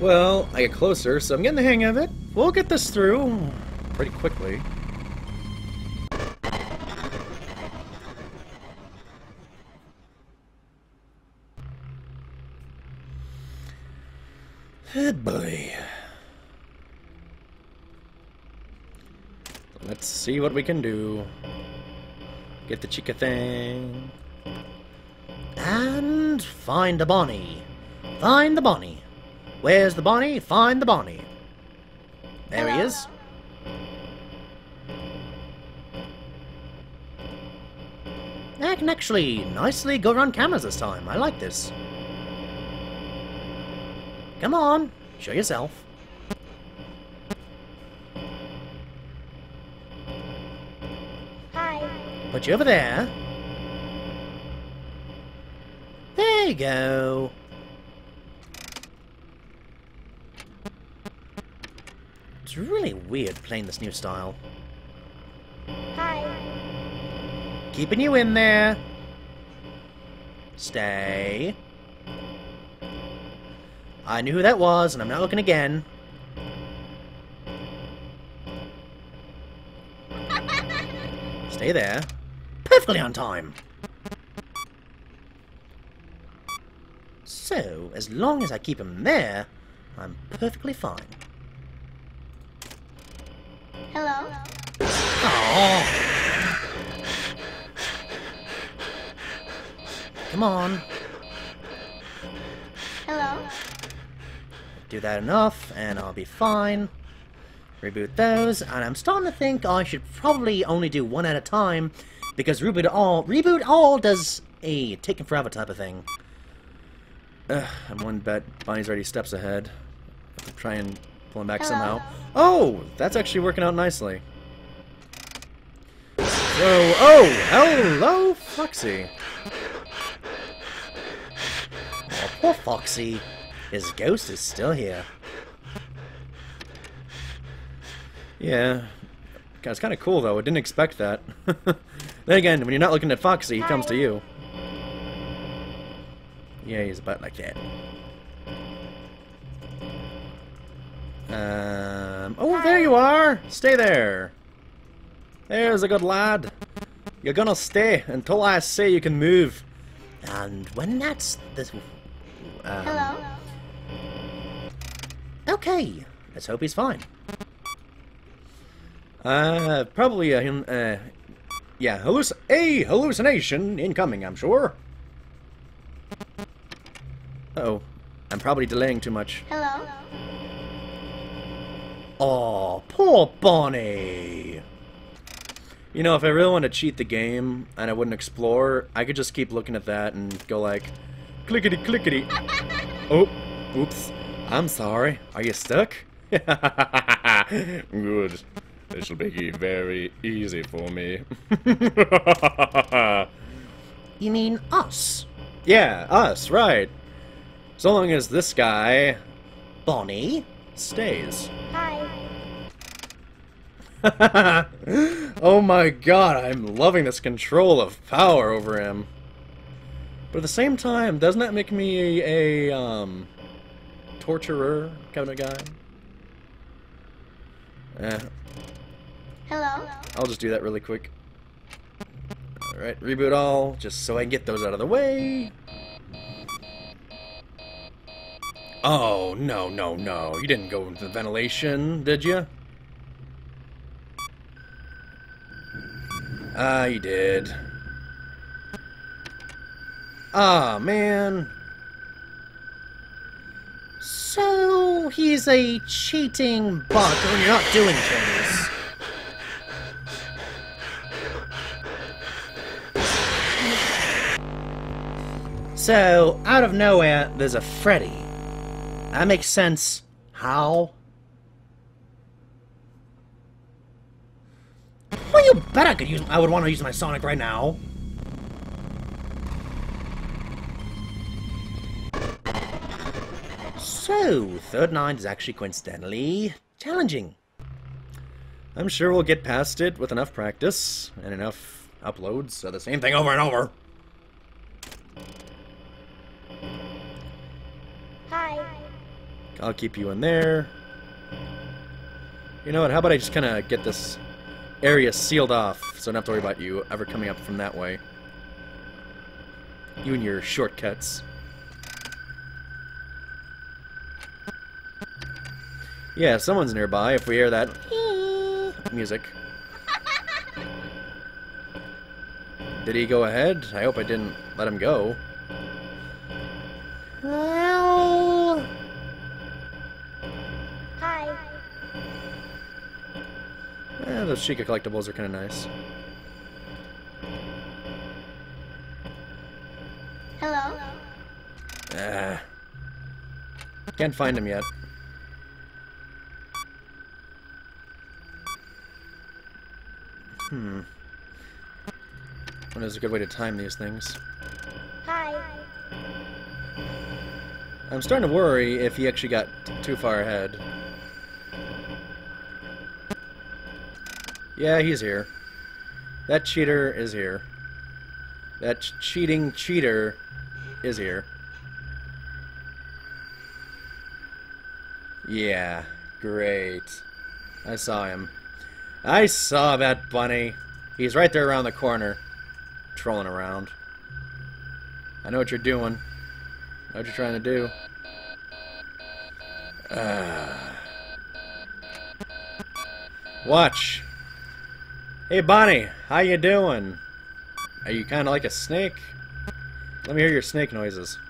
Well, I get closer, so I'm getting the hang of it. We'll get this through pretty quickly. Oh boy. Let's see what we can do. Get the chica thing. And find a Bonnie. Find the Bonnie. Where's the Bonnie? Find the Bonnie. There he is. I can actually nicely go around cameras this time. I like this. Come on, show yourself. Hi. Put you over there. There you go. It's really weird playing this new style. Hi. Keeping you in there. Stay. I knew who that was, and I'm not looking again. Stay there. Perfectly on time. So, as long as I keep him there, I'm perfectly fine. Hello. Oh. Come on. Hello. Do that enough, and I'll be fine. Reboot those, and I'm starting to think I should probably only do one at a time, because reboot all reboot all does a taking forever type of thing. Ugh, I'm one bet Bonnie's already steps ahead. Try and pull him back Hello? somehow. Oh, that's actually working out nicely. So, oh, hello, Foxy. Oh, poor Foxy. His ghost is still here. Yeah. God, It's kind of cool, though. I didn't expect that. then again, when you're not looking at Foxy, he comes to you. Yeah, he's about like that. Um, oh, there you are! Stay there! There's a good lad. You're gonna stay until I say you can move. And when that's this... Um, Hello. Okay, let's hope he's fine. Uh, probably a him. Uh, yeah, halluc a hallucination incoming. I'm sure. Uh oh, I'm probably delaying too much. Hello. Oh, poor Bonnie. You know, if I really want to cheat the game and I wouldn't explore, I could just keep looking at that and go like, clickety clickety. oh, oops. I'm sorry. Are you stuck? Good. This will be very easy for me. You mean us? Yeah, us, right. So long as this guy, Bonnie, stays. Oh my god, I'm loving this control of power over him. But at the same time, doesn't that make me a, a um, torturer kind of guy? Eh, Hello. I'll just do that really quick. Alright, reboot all, just so I can get those out of the way. Oh, no, no, no. You didn't go into the ventilation, did you? Ah, you did. Ah, man. So, he's a cheating bot when you're not doing things. So, out of nowhere, there's a Freddy. That makes sense. How? Well, you bet I could use. I would want to use my Sonic right now. So, Third Night is actually coincidentally challenging. I'm sure we'll get past it with enough practice and enough uploads of the same thing over and over. Hi. I'll keep you in there. You know what? How about I just kind of get this area sealed off so I don't have to worry about you ever coming up from that way. You and your shortcuts. Yeah, someone's nearby if we hear that music. Did he go ahead? I hope I didn't let him go. Those Chica collectibles are kind of nice. Hello. Ah. Can't find him yet. Hmm. What is a good way to time these things? Hi. I'm starting to worry if he actually got too far ahead. Yeah, he's here. That cheater is here. That ch- cheating cheater is here. Yeah, great. I saw him. I saw that bunny. He's right there around the corner, trolling around. I know what you're doing. I know what you're trying to do. Ah. Watch. Hey, Bonnie, how you doing? Are you kind of like a snake? Let me hear your snake noises.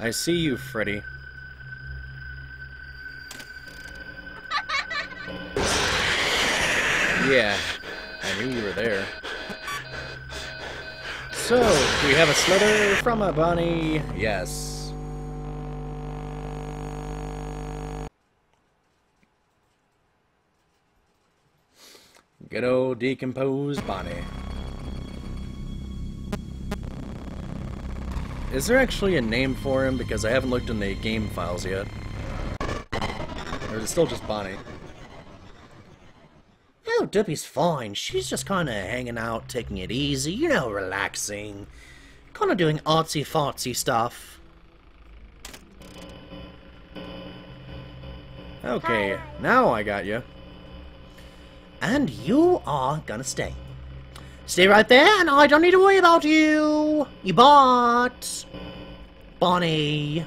I see you, Freddy. Yeah, I knew you were there. So, we have a slither from a bunny? Yes. Good old decomposed Bonnie. Is there actually a name for him? Because I haven't looked in the game files yet. Or is it still just Bonnie? Derpy's fine. She's just kind of hanging out, taking it easy, you know, relaxing. Kind of doing artsy-fartsy stuff. Okay, now I got you. And you are gonna stay. Stay right there, and I don't need to worry about you. You bought. Bonnie.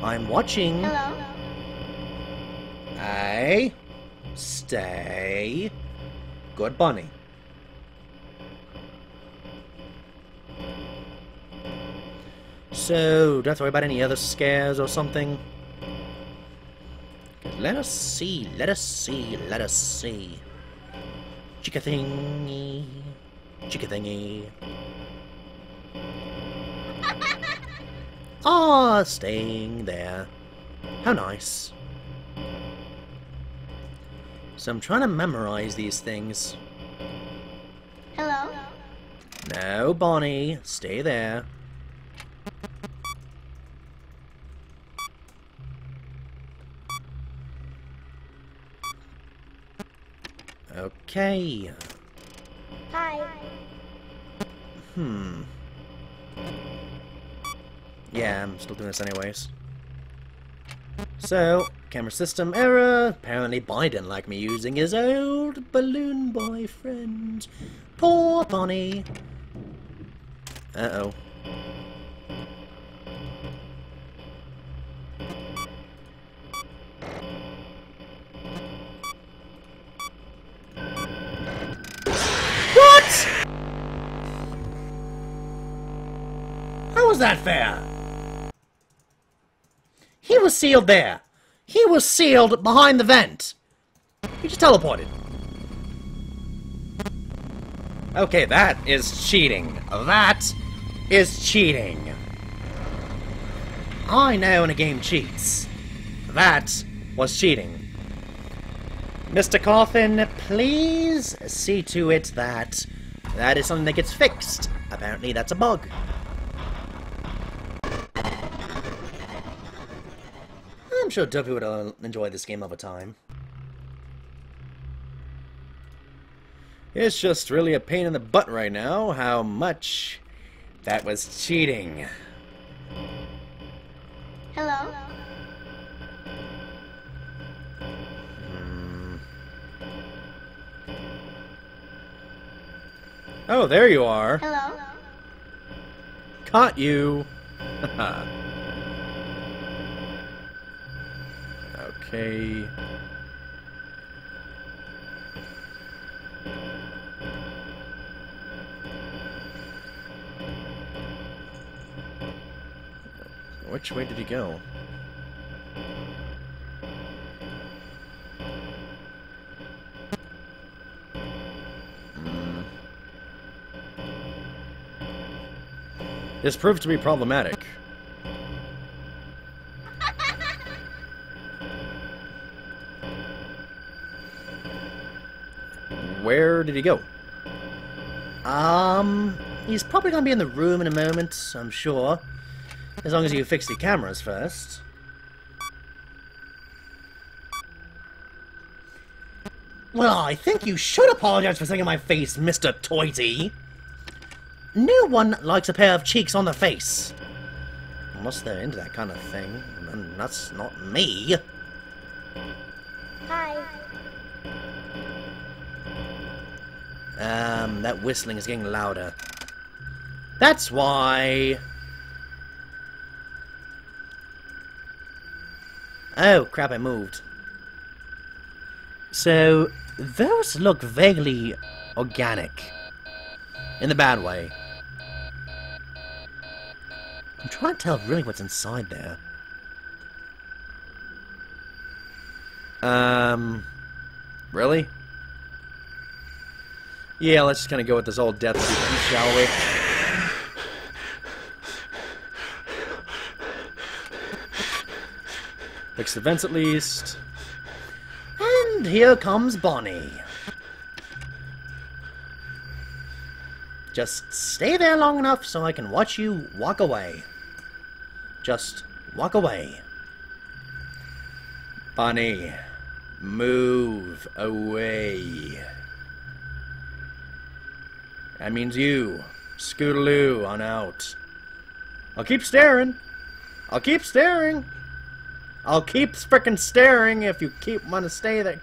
I'm watching. Hello. I stay. Good bunny. So, don't have to worry about any other scares or something. Let us see, let us see, let us see. Chica thingy, chicka thingy. Ah, staying there. How nice. So I'm trying to memorize these things. Hello. No, Bonnie, stay there. Okay. Hi. Hmm. Yeah, I'm still doing this anyways. So, camera system error. Apparently Biden like me using his old balloon boyfriend. Poor Bonnie. Uh-oh. What? How was that fair? He was sealed there. He was sealed behind the vent. He just teleported. Okay, that is cheating. That is cheating. I know when a game cheats. That was cheating. Mr. Cawthon, please see to it that that is something that gets fixed. Apparently that's a bug. I'm sure Duffy would uh, enjoy this game of a time. It's just really a pain in the butt right now how much that was cheating. Hello? Oh, there you are. Hello? Caught you. okay. Which way did he go? Hmm. This proved to be problematic. He go? Um, he's probably gonna be in the room in a moment, I'm sure. As long as you fix the cameras first. Well, I think you should apologize for saying in my face, Mr. Toity. No one likes a pair of cheeks on the face. Unless they're into that kind of thing. And that's not me. Um, that whistling is getting louder. That's why... Oh, crap, I moved. So, those look vaguely organic. In the bad way. I'm trying to tell really what's inside there. Um... Really? Yeah, let's just kind of go with this old death sequence, shall we? Fix the vents at least. And here comes Bonnie. Just stay there long enough so I can watch you walk away. Just walk away. Bonnie, move away. That means you. Scootaloo on out. I'll keep staring. I'll keep staring. I'll keep frickin' staring if you keep want to stay there.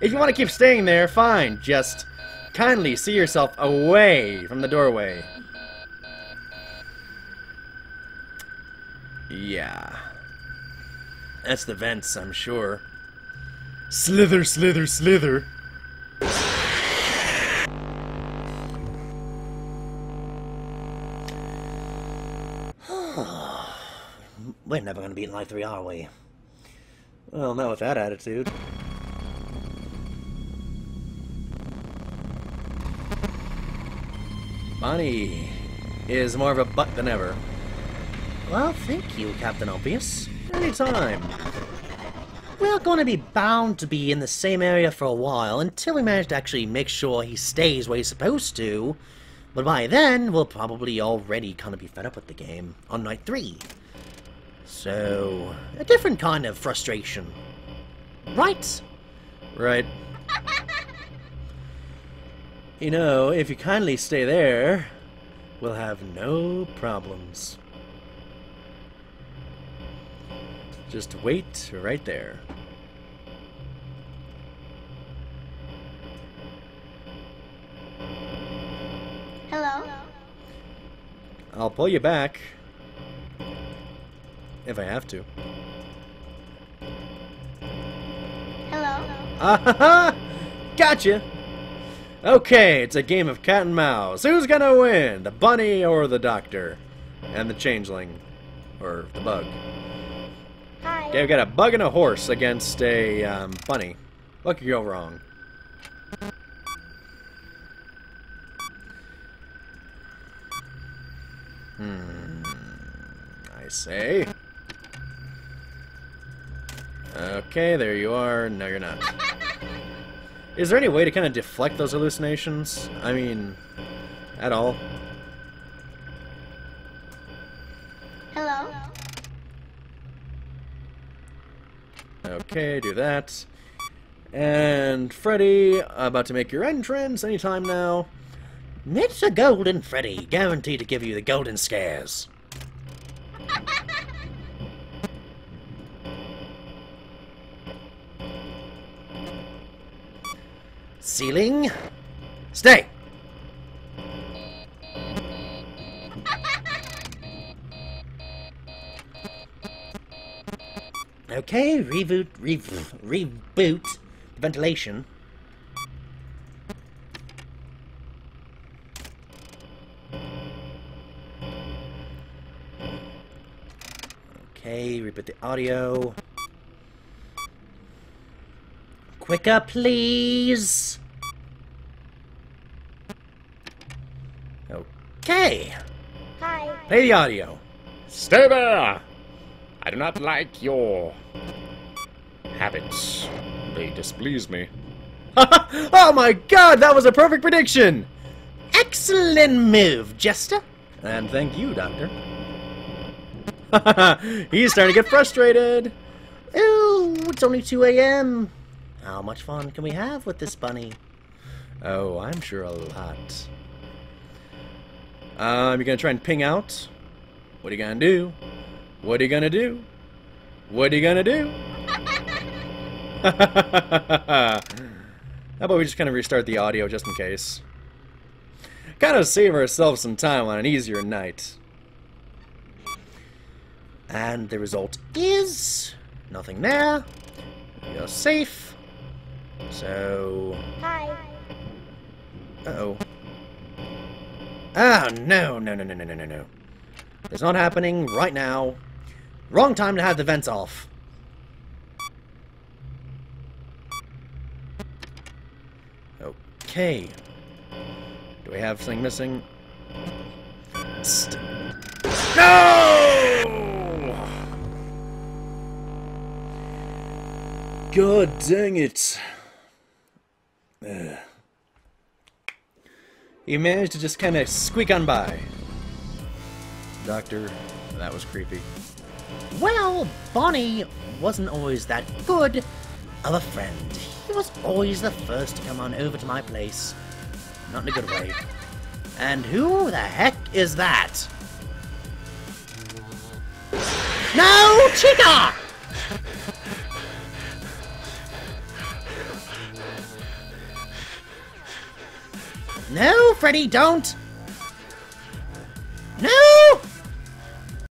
If you want to keep staying there, fine. Just kindly see yourself away from the doorway. Yeah. That's the vents, I'm sure. Slither, slither, slither. We're never going to beat Life 3, are we? Well, not with that attitude. Bonnie is more of a butt than ever. Well, thank you, Captain Obvious. Anytime. We're going to be bound to be in the same area for a while until we manage to actually make sure he stays where he's supposed to. But by then, we'll probably already kind of be fed up with the game on night three. So, a different kind of frustration. Right? Right. you know, if you kindly stay there, we'll have no problems. Just wait right there. Hello? I'll pull you back. If I have to. Hello? Ah ha ha! Gotcha! Okay, it's a game of cat and mouse. Who's gonna win? The bunny or the doctor? And the changeling. Or the bug. Hi. Okay, we got a bug and a horse against a um, bunny. What could go wrong? Hmm. I say. Okay, there you are. No, you're not. Is there any way to kind of deflect those hallucinations? I mean, at all? Hello? Okay, do that. And Freddy, about to make your entrance anytime now. It's a golden Freddy, guaranteed to give you the golden scares. Ceiling. Stay! Okay, reboot, re reboot the ventilation. Okay, reboot the audio. Quicker, please. Okay, Hi. play the audio. Stay there! I do not like your habits. They displease me. oh my god, that was a perfect prediction! Excellent move, Jestre. And thank you, Doctor. He's starting to get frustrated. Ooh, it's only 2 a.m. How much fun can we have with this bunny? Oh, I'm sure a lot. Um, you're gonna try and ping out? What are you gonna do? What are you gonna do? What are you gonna do? How about we just kind of restart the audio just in case? Kind of save ourselves some time on an easier night. And the result is nothing there. You're safe. So, Hi. uh-oh. Ah, no, no, no, no, no, no, no, no. It's not happening right now. Wrong time to have the vents off. Okay. Do we have something missing? No! God dang it. Ugh. He managed to just kind of squeak on by. Doctor, that was creepy. Well, Bonnie wasn't always that good of a friend. He was always the first to come on over to my place. Not in a good way. And who the heck is that? No, Chica! No, Freddy, don't! No!